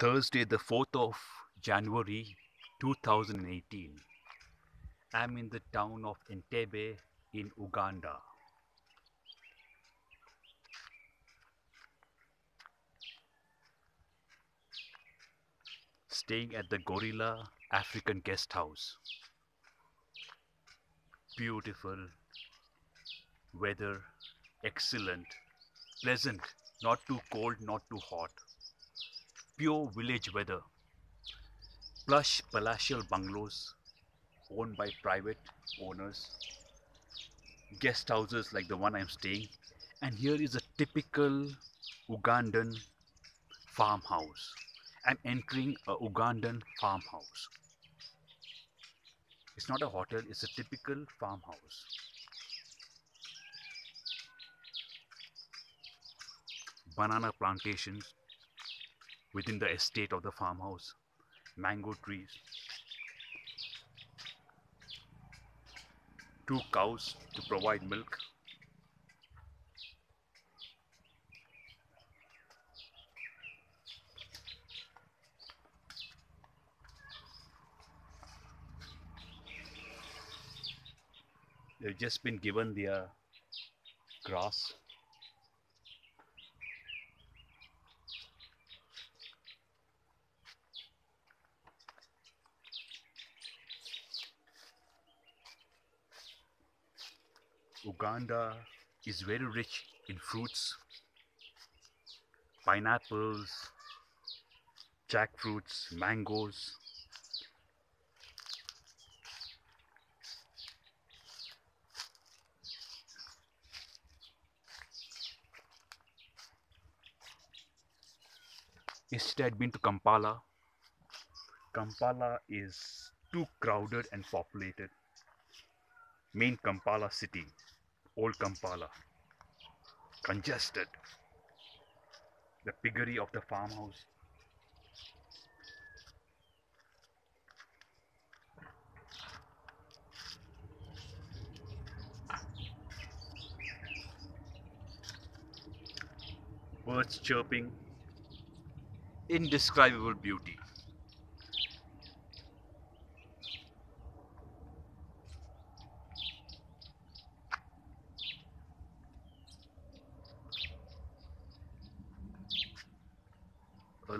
Thursday, the 4th of January 2018. I'm in the town of Entebbe in Uganda. Staying at the Gorilla African Guest House. Beautiful weather, excellent, pleasant, not too cold, not too hot pure village weather. Plush palatial bungalows owned by private owners, guest houses like the one I'm staying, and here is a typical Ugandan farmhouse. I'm entering a Ugandan farmhouse. It's not a hotel, it's a typical farmhouse. Banana plantations, within the estate of the farmhouse. Mango trees. Two cows to provide milk. They've just been given their grass Uganda is very rich in fruits, pineapples, jackfruits, mangoes. Yesterday I'd been to Kampala. Kampala is too crowded and populated. Main Kampala city Old Kampala. Congested. The piggery of the farmhouse. Birds chirping. Indescribable beauty.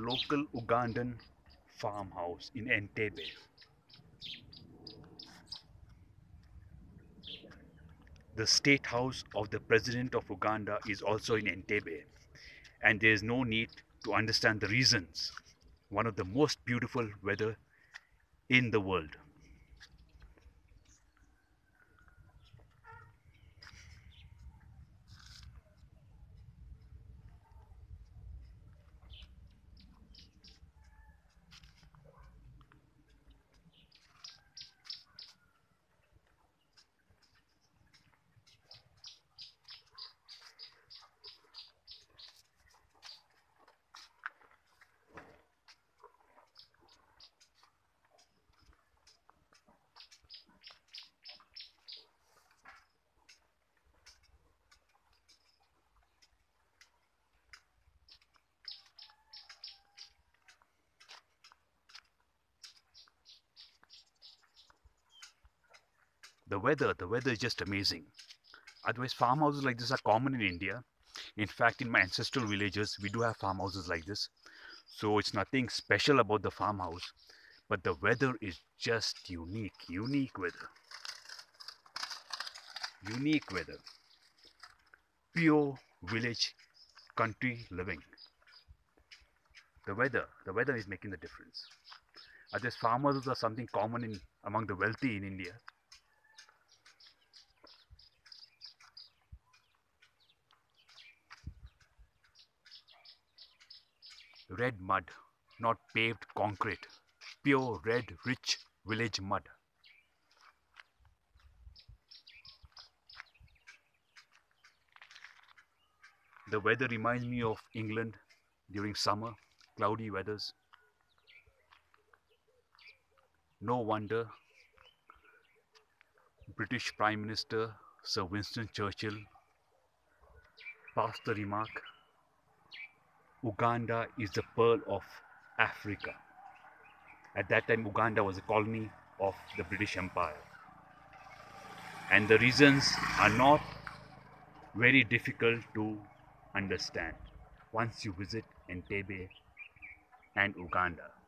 Local Ugandan farmhouse in Entebbe. The state house of the president of Uganda is also in Entebbe and there is no need to understand the reasons. One of the most beautiful weather in the world. The weather the weather is just amazing. Otherwise farmhouses like this are common in india. In fact in my ancestral villages we do have farmhouses like this. So it's nothing special about the farmhouse but the weather is just unique unique weather. Unique weather. Pure village country living. The weather the weather is making the difference. Otherwise farmhouses are something common in among the wealthy in india red mud, not paved concrete, pure red rich village mud. The weather reminds me of England during summer, cloudy weathers. No wonder British Prime Minister Sir Winston Churchill passed the remark Uganda is the pearl of Africa. At that time, Uganda was a colony of the British Empire. And the reasons are not very difficult to understand once you visit Entebbe and Uganda.